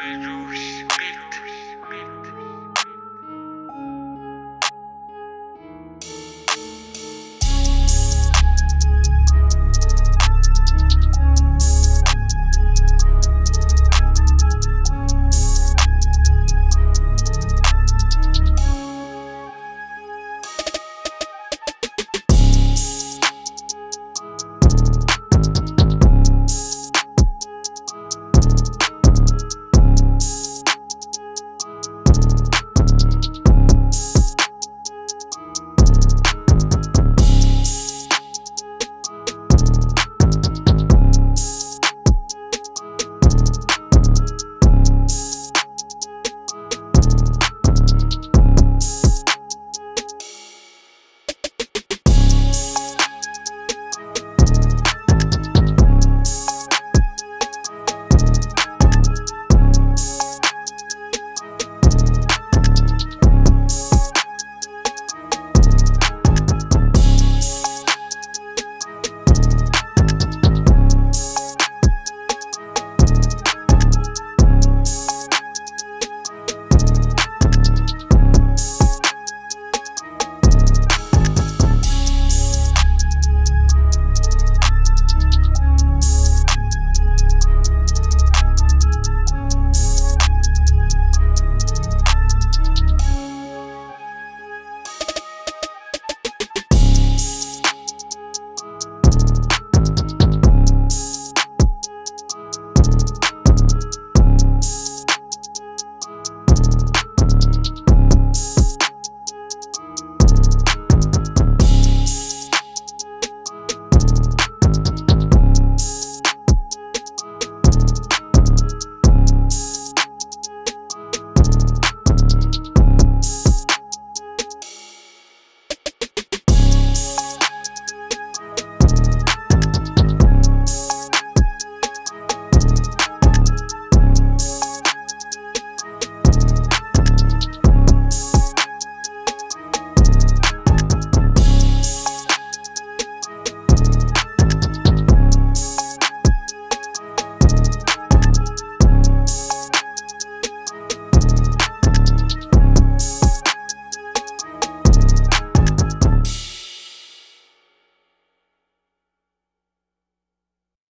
Beirut, espírito.